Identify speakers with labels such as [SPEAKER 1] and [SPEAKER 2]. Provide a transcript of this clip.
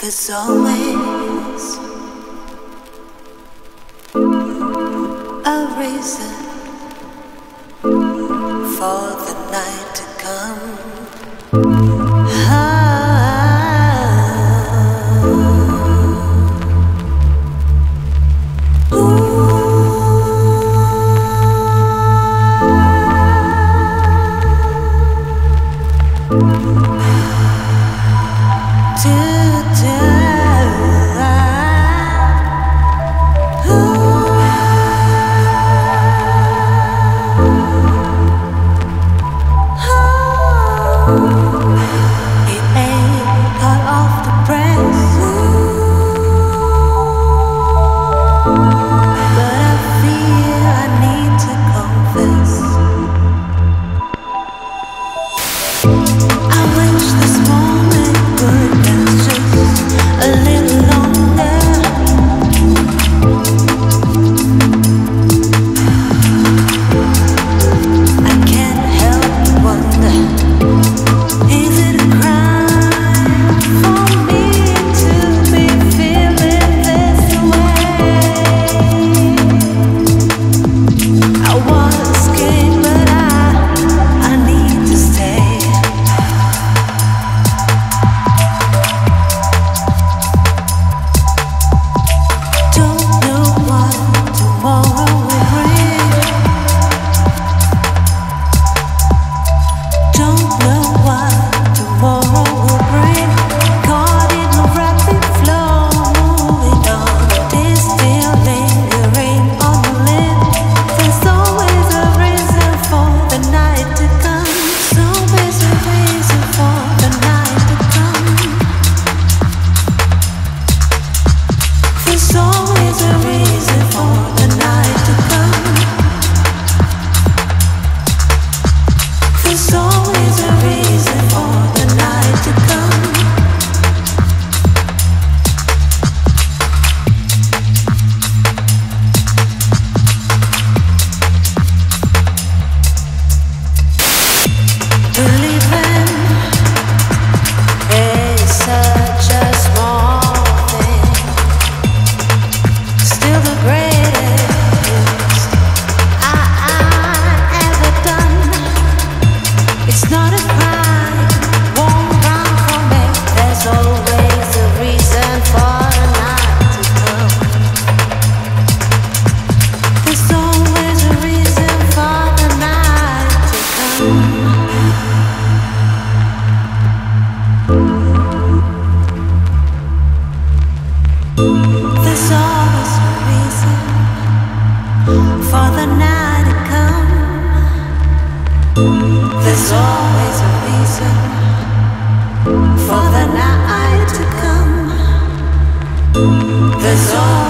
[SPEAKER 1] There's always a reason for the night to come. Ah. do There's always a reason. For the night to come. There's always